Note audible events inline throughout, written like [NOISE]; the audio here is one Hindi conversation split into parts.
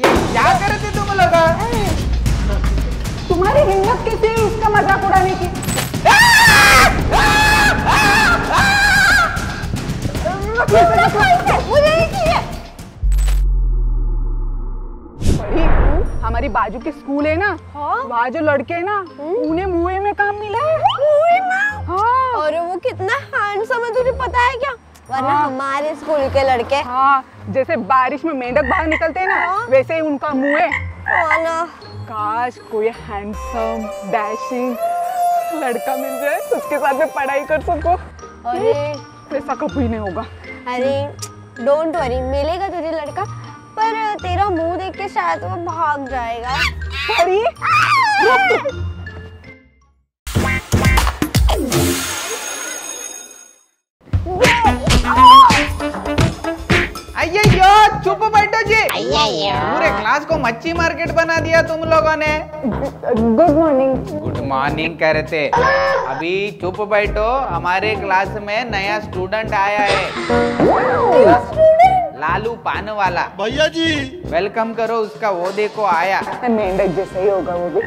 ये क्या करे थे? तुम लोग तुम्हारी हिम्मत कैसे है उसका मज़ाक उड़ाने की? हमारी बाजू की स्कूल है ना? हाँ? वहाँ जो लड़के है ना उन्हें मुए में काम मिला है। हाँ। और वो कितना हैंडसम है तुझे पता है क्या? वरना हाँ। हमारे स्कूल के लड़के। हाँ जैसे बारिश में मेंढक बाहर निकलते हैं ना हाँ। वैसे ही उनका मुँह है। हाँ काश कोई हैंडसम डैशिंग लड़का मिल जाए उसके साथ में पढ़ाई कर सको। अरे। वैसा कभी नहीं होगा। अरे डोंट वरी मिलेगा तुझे लड़का पर तेरा मुँह देख के शायद वो भाग जाएगा। अरे चुप बैठो जी। पूरे क्लास को मच्छी मार्केट बना दिया तुम लोगों ने। गुड मॉर्निंग गुड मॉर्निंग कह रहे थे। अभी चुप बैठो हमारे क्लास में नया स्टूडेंट आया है। लालू पान वाला भैया जी। वेलकम करो उसका वो देखो आया। मेंढक जैसा ही होगा वो भी।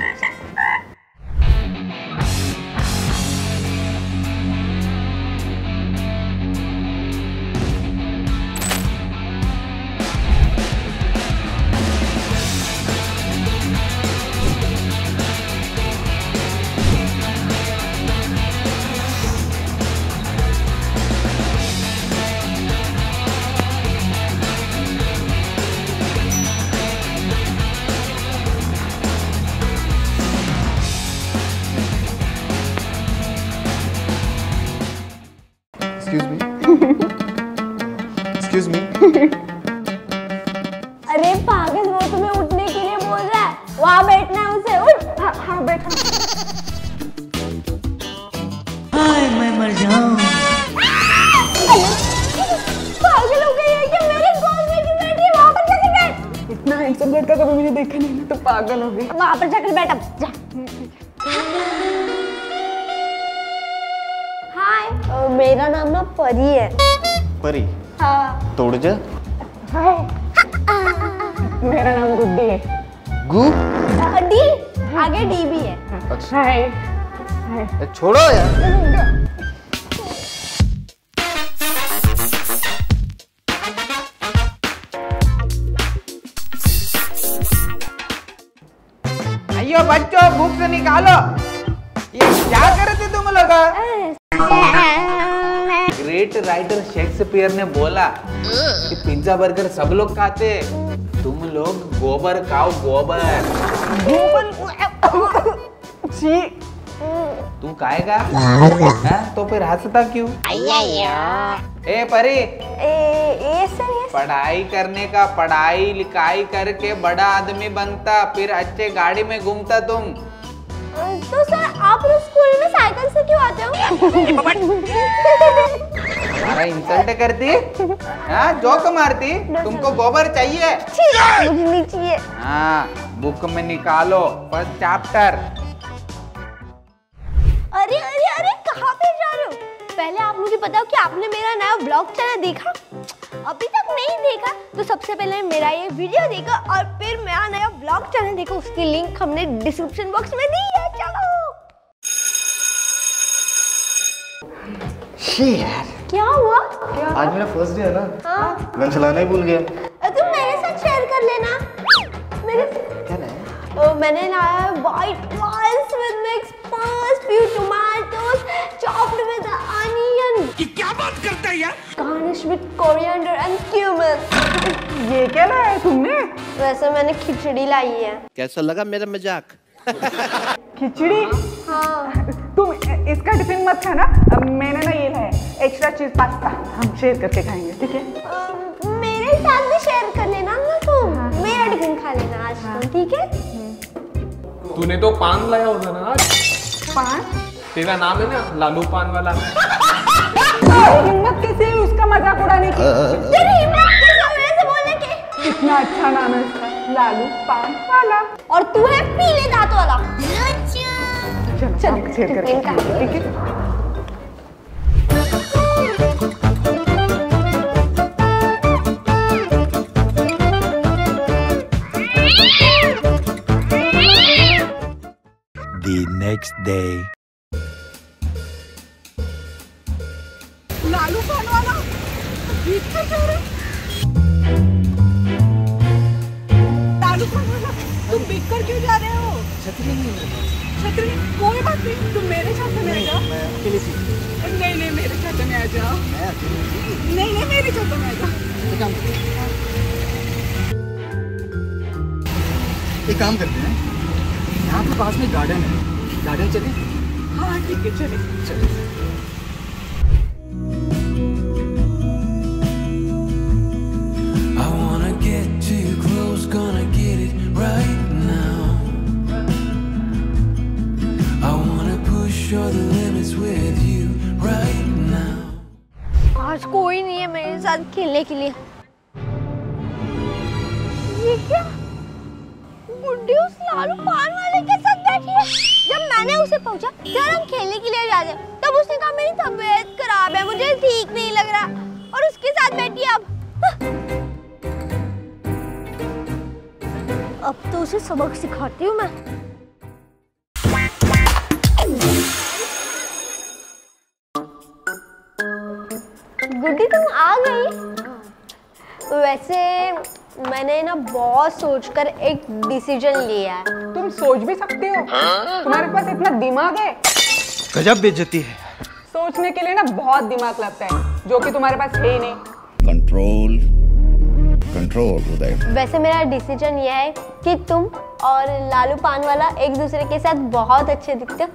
लड़का कभी मैंने देखा नहीं तो पागल हो गई। वहाँ पर जाकर बैठ। अब जा। हाय। अ, मेरा नाम ना परी है। परी? हाँ। तोड़ जा मेरा नाम गुड्डी है। गु? डी। आगे डी भी है। अच्छा। हाय। छोड़ो यार। बुक्स निकालो। ये क्या करे थे तुम लोग ग्रेट राइटर शेक्सपियर ने बोला कि पिज्जा बर्गर सब लोग खाते तुम लोग गोबर खाओ गोबर। जी तू खाएगा? हाँ? तो फिर हंसता क्यों? ए परी ए ए सर ये पढ़ाई करने का पढ़ाई लिखाई करके बड़ा आदमी बनता फिर अच्छे गाड़ी में घूमता तुम। तो सर आप लोग स्कूल में साइकिल से क्यों आते हो? हमारा इंसल्ट करती? हाँ जोक मारती? तुमको गोबर चाहिए? चाहिए। हाँ बुक में निकालो फ़र्स्ट चैप्टर। अरे अरे अरे कहाँ पे जा रहे हो? पहले आप मुझे बताओ कि आपने मेरा नया ब्लॉग चैनल देखा? अभी तक नहीं देखा तो सबसे पहले मेरा ये वीडियो देखो और फिर मेरा नया ब्लॉग चैनल देखो। उसकी लिंक हमने डिस्क्रिप्शन बॉक्स में दी है चलो शी यार क्या हुआ? आज मेरा फ़र्स्ट डे है ना। हाँ। चलाना ही भूल गया। तुम मेरे साथ शेयर कर लेना। मेरे क्या तो मैंने लाया with mixed paste, few tomatoes, chopped with onion. ये क्या बात करता है यार? Garnish with coriander and cumin. ये क्या लाया तुमने? वैसे मैंने खिचड़ी लाई है। कैसा लगा मेरा मज़ाक? खिचड़ी? हाँ। तुम इसका टिफ़िन मत खाना। मैंने ना ये लाया एक्स्ट्रा चीज़ पास्ता हम शेयर करके खाएँगे ठीक है? मेरे साथ भी शेयर कर लेना ना तुम। मेरा टिफ़िन खा लेना आज तुम ठीक है? तूने तो पान लाया होगा ना आज। पान? तेरा नाम है ना लालू पान वाला। हिम्मत कैसे है उसका मज़ाक उड़ाने की। तेरी हिम्मत कैसे हुई ऐसे बोलने की। कितना अच्छा नाम है उसका लालू पान वाला। और तू है पीले दांत वाला। चलो करके खाएँगे ठीक है? Next day. लालू पान वाला जीत कर जा रहे? लालू पान वाला तुम बिक कर क्यों जा रहे हो? छतरी नहीं छतरी? कोई बात नहीं तुम मेरे छाते में आ जाओ। मैं अकेले नहीं नहीं मेरे छाते में आ जाओ। मैं अकेले नहीं नहीं मेरे छाते में आ जाओ। एक काम करते हैं। यहाँ के पास में गार्डन है। गार्डन चले? हाँ, हाँ ठीक है चले चले। कोई नहीं है मेरे साथ खेलने के लिए। ये क्या? उस लालू मारना पूछा यार हम खेलने के लिए जाते तब उसने कहा, मेरी तबीयत खराब है, मुझे ठीक नहीं लग रहा। और उसके साथ बैठी अब। अब तो उसे सबक सिखाती हूँ मैं। गुड्डी, तुम आ गई? वैसे मैंने ना बहुत सोचकर एक डिसीज़न लिया है। तुम सोच भी सकते हो। तुम्हारे पास इतना दिमाग है? गजब बेइज्जती है। सोचने के लिए ना बहुत दिमाग लगता है जो कि तुम्हारे पास है ही नहीं। Control control Uday. वैसे मेरा डिसीज़न यह है कि तुम और लालू पान वाला एक दूसरे के साथ बहुत अच्छे दिखते हो।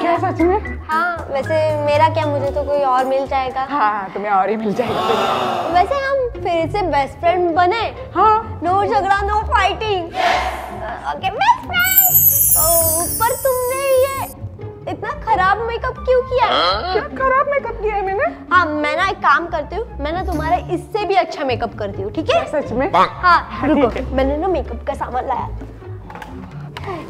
क्या सच में? हाँ वैसे मेरा क्या मुझे तो कोई और मिल जाएगा। हाँ तुम्हें और ही मिल जाएगा। वैसे हम फिर से बेस्ट फ्रेंड बने? हाँ। नो झगड़ा no fighting okay best friend पर तुमने ये इतना खराब मेकअप क्यों किया? क्या खराब मेकअप किया है मैंने? हाँ मैं ना एक काम करती हूँ मैं ना तुम्हारा इससे भी अच्छा मेकअप करती हूँ ठीक है? सच में? हाँ रुको मैंने ना मेकअप का सामान लाया।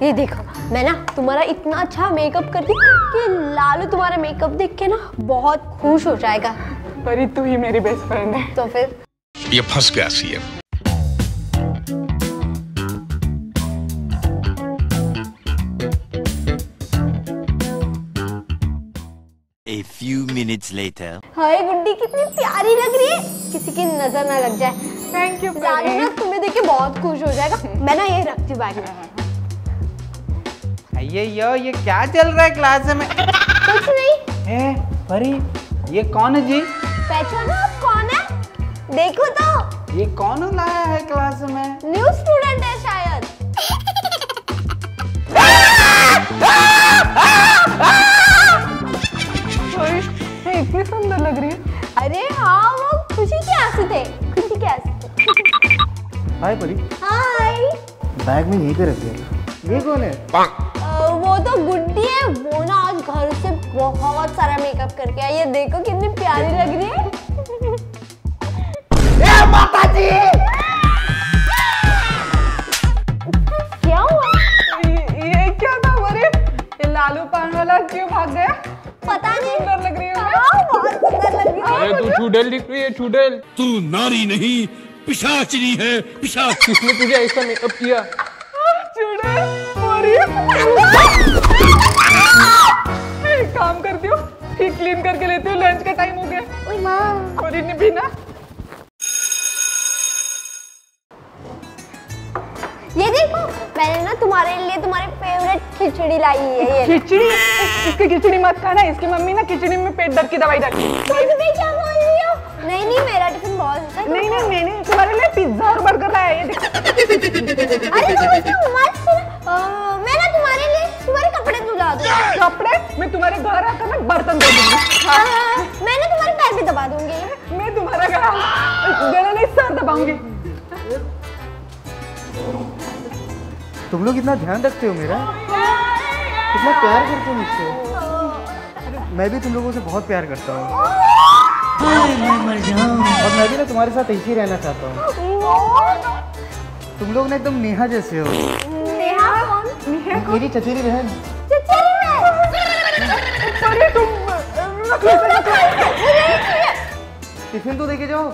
ये देखो मैं ना तुम्हारा इतना अच्छा मेकअप करती हूँ कि लालू तुम्हारा मेकअप देख के ना बहुत खुश हो जाएगा। परी तू ही मेरी बेस्ट फ्रेंड है। तो फिर? ये फंस गया CM A few minutes later. Hi Guddi कितनी प्यारी लग रही है। किसी की नज़र ना लग जाए। थैंक यू ना तुम्हें देख के बहुत खुश हो जाएगा। मैं ना ये रखती हूँ बैग में। ये यो ये क्या चल रहा है क्लास में? कुछ नहीं। ए परी ये कौन है जी? पहचानो। ये कौन लाया है क्लास में? न्यू स्टूडेंट है शायद। इतनी सुंदर लग रही है। अरे हाँ वो खुशी के आँसू थे खुशी के आँसू थे। हाय परी। हाय। बैग में यहीं पे रख दिया। ये कौन है? अ, वो तो गुड्डी है वो ना आज घर से बहुत सारा मेकअप करके आई है। देखो कितनी प्यारी लग रही है। क्या? हुआ ये, ये क्या था परी ये लालू पान वाला क्यों भाग गया? पता नहीं। सुंदर लग रही है हाँ, बहुत सुंदर लग रही है। अरे तू चुड़ैल दिख रही है चुड़ैल। तू नारी नहीं पिशाचनी है पिशाच। किसने तुझे ऐसा मेकअप किया? चुड़ैल। परी एक काम करती हूँ ठीक क्लीन करके लेती हूँ लंच का टाइम हो गया। ओए माँ। परी ने भी ना तुम्हारे लिए तुम्हारी फेवरेट खिचड़ी लाई है ये। खिचड़ी? इसकी खिचड़ी मत खाना इसकी मम्मी ना खिचड़ी में पेट दर्द की दवाई डाली क्या बोल रही हो? नहीं नहीं मेरा टिफ़िन बहुत अच्छा है नहीं नहीं मैंने तुम्हारे लिए पिज्जा और बर्गर लाया है ये देखो। अरे तुम इसको मत सुनो। मैं ना तुम्हारे लिए तुम्हारे कपड़े धुला दूँ। कपड़े? मैं तुम्हारे घर आकर ना बर्तन धो दूँगी। मैं ना तुम्हारे पैर भी दबा दूँगी। मैं तुम्हारा गला गला नहीं सर दबाऊँगी। तुम लोग इतना ध्यान रखते हो मेरा? कितना प्यार करते हो मुझसे। मैं भी तुम लोगों से बहुत प्यार करता हूँ। और मैं भी ना तुम्हारे साथ ऐसे ही रहना चाहता हूँ। तुम लोग ना एकदम नेहा जैसे हो। मेरी चचेरी बहन। टिफ़िन तो देके जाओ।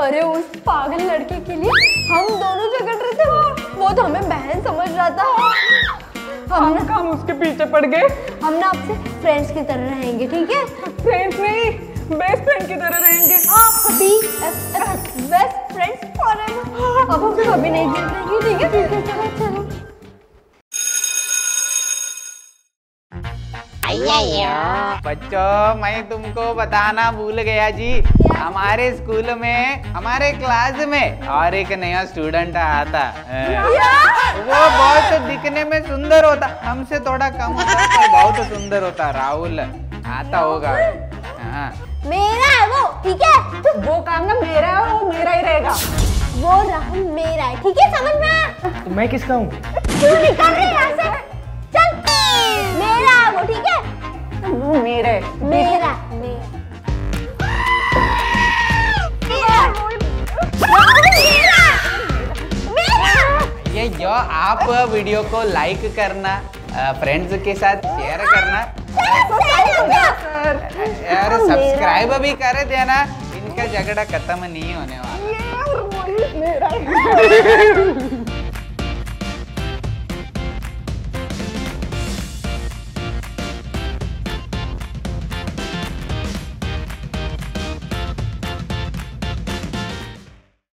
अरे उस पागल लड़के के लिए हम दोनों झगड़ रहे थे वो तो हमें बहन समझ रहा था हम ना हम उसके पीछे पड़ गए। हम ना आपसे फ्रेंड्स की तरह रहेंगे ठीक है? फ्रेंड्स नहीं बेस्ट फ्रेंड की तरह रहेंगे। आप B F best friends forever अब हम कभी नहीं जीत रहेंगे ठीक है? ठीक है चलो चलो। बच्चों मैं तुमको बताना भूल गया जी। हमारे स्कूल में हमारे क्लास में और एक नया स्टूडेंट आया था। हाँ। वो बहुत दिखने में सुंदर होता। हमसे थोड़ा कम होता पर बहुत सुंदर होता। राहुल आता होगा। हाँ। मेरा है वो ठीक है? तो वो काम ना मेरा है वो मेरा ही रहेगा। वो राहुल मेरा है ठीक है? समझ में तो मैं किसका हूँ? तू निकल रही यहाँ से। चल। मेरा है वो ठीक है? मेरा। मेरा ये जो आप वीडियो को लाइक करना फ्रेंड्स के साथ शेयर करना। यार सब्सक्राइब भी कर देना इनका झगड़ा खत्म नहीं होने वाला। ये मेरा। [LAUGHS]